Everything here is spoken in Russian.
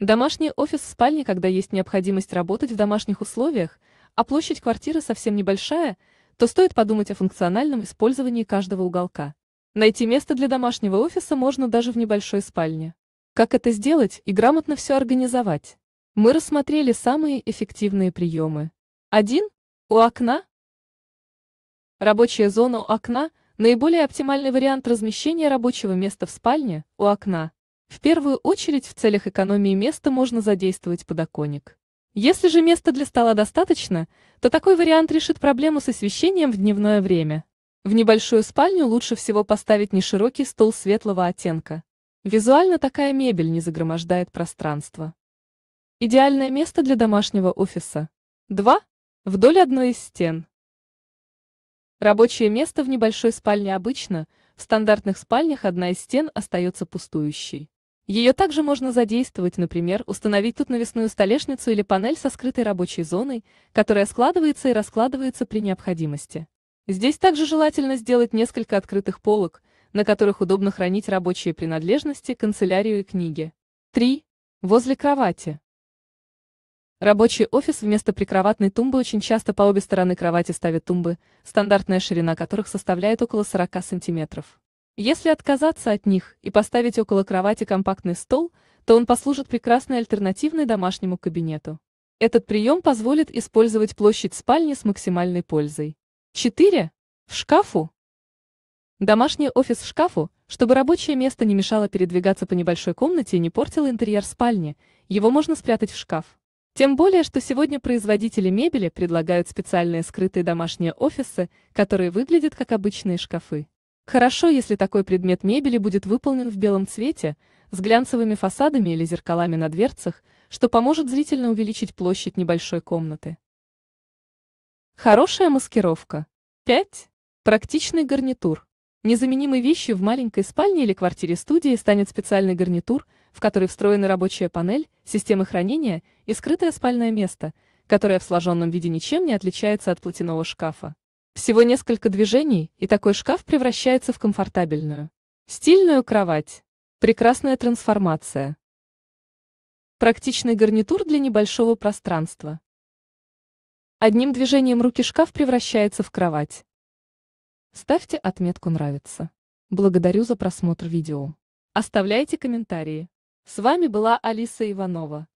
Домашний офис в спальне, когда есть необходимость работать в домашних условиях, а площадь квартиры совсем небольшая, то стоит подумать о функциональном использовании каждого уголка. Найти место для домашнего офиса можно даже в небольшой спальне. Как это сделать и грамотно все организовать? Мы рассмотрели самые эффективные приемы. Один – у окна. Рабочая зона у окна – наиболее оптимальный вариант размещения рабочего места в спальне у окна. В первую очередь в целях экономии места можно задействовать подоконник. Если же места для стола достаточно, то такой вариант решит проблему с освещением в дневное время. В небольшую спальню лучше всего поставить неширокий стол светлого оттенка. Визуально такая мебель не загромождает пространство. Идеальное место для домашнего офиса. 2. Вдоль одной из стен. Рабочее место в небольшой спальне обычно, в стандартных спальнях одна из стен остается пустующей. Ее также можно задействовать, например, установить тут навесную столешницу или панель со скрытой рабочей зоной, которая складывается и раскладывается при необходимости. Здесь также желательно сделать несколько открытых полок, на которых удобно хранить рабочие принадлежности, канцелярию и книги. 3. Возле кровати. Рабочий офис вместо прикроватной тумбы очень часто по обе стороны кровати ставят тумбы, стандартная ширина которых составляет около 40 сантиметров. Если отказаться от них и поставить около кровати компактный стол, то он послужит прекрасной альтернативной домашнему кабинету. Этот прием позволит использовать площадь спальни с максимальной пользой. 4. В шкафу. Домашний офис в шкафу, чтобы рабочее место не мешало передвигаться по небольшой комнате и не портило интерьер спальни, его можно спрятать в шкаф. Тем более, что сегодня производители мебели предлагают специальные скрытые домашние офисы, которые выглядят как обычные шкафы. Хорошо, если такой предмет мебели будет выполнен в белом цвете, с глянцевыми фасадами или зеркалами на дверцах, что поможет зрительно увеличить площадь небольшой комнаты. Хорошая маскировка. 5. Практичный гарнитур. Незаменимой вещью в маленькой спальне или квартире-студии станет специальный гарнитур, в который встроена рабочая панель, система хранения и скрытое спальное место, которое в сложенном виде ничем не отличается от платяного шкафа. Всего несколько движений, и такой шкаф превращается в комфортабельную, стильную кровать. Прекрасная трансформация. Практичный гарнитур для небольшого пространства. Одним движением руки шкаф превращается в кровать. Ставьте отметку «Нравится». Благодарю за просмотр видео. Оставляйте комментарии. С вами была Алиса Иванова.